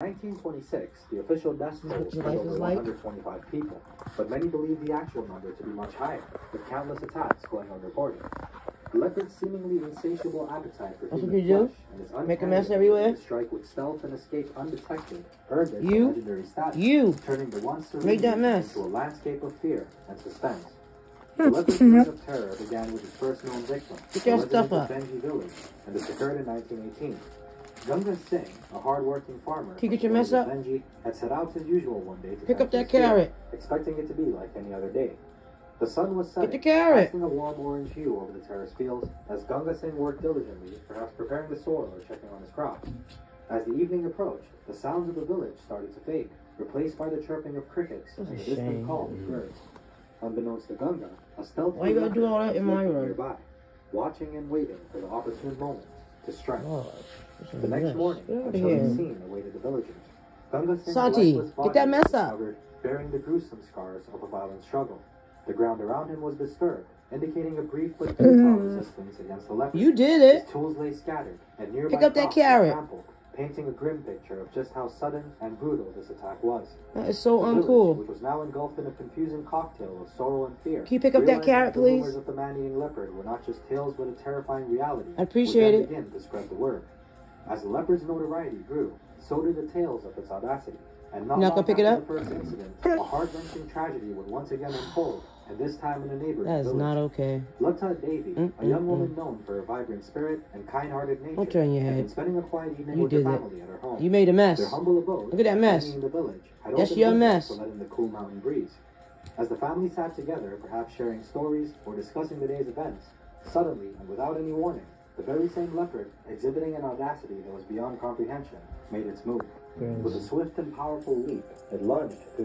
1926, the official death toll was over like? 125 people, but many believe the actual number to be much higher, with countless attacks going unreported. The leopard's seemingly insatiable appetite for That's human what you do? flesh and its Make a mess everywhere? strike with stealth and escape undetected earned it You? legendary status, You. turning the once serene Make that mess. into a landscape of fear and suspense. The leopard's of terror began with its first known victim, Get the resident of. Bainji Village, and this occurred in 1918. Gunga Singh, a hard-working farmer, Can you get your mess up? Bainji, had set out as usual one day to Pick up that field, carrot. expecting it to be like any other day. The sun was setting, the carrot. casting a warm orange hue over the terrace fields as Gunga Singh worked diligently, perhaps preparing the soil or checking on his crops. As the evening approached, the sounds of the village started to fade, replaced by the chirping of crickets That's and the distant call of birds. Unbeknownst to Gunga, a stealthy Why you gotta do all that in my room? nearby, watching and waiting for the opportune moment to strike. God, this is The next mess. morning, Get a out of chilling here. scene awaited the villagers. Santee, get that mess up. discovered, bearing the gruesome scars of a violent struggle. The ground around him was disturbed, indicating a brief but mm-hmm. futile resistance against the leopard. You did it. His it. tools lay scattered, and nearby Pick up that crops carrot. trampled, painting a grim picture of just how sudden and brutal this attack was. That is so The village, uncool. which was now engulfed in a confusing cocktail of sorrow and fear. Can you pick up that carrot, the rumors please? of the man-eating leopard were not just tales but a terrifying reality. I appreciate it. begin to spread the word. As the leopard's notoriety grew, so did the tales of its audacity. And not, not gonna pick it up? the first incident, a heart-wrenching tragedy would once again unfold, and this time in a neighboring That is village. not okay. Lutta Devi, Mm, a young mm, woman known for her vibrant spirit and kind-hearted nature, Don't turn your had been head. spending a quiet evening You with her did it. family at her home. You made a mess. Their humble abode, Look at that mess. in the village, had That's opened your mess. to let in the cool mountain breeze. As the family sat together, perhaps sharing stories or discussing the day's events, suddenly and without any warning, the very same leopard, exhibiting an audacity that was beyond comprehension, made its move. With a swift and powerful leap, it lunged through the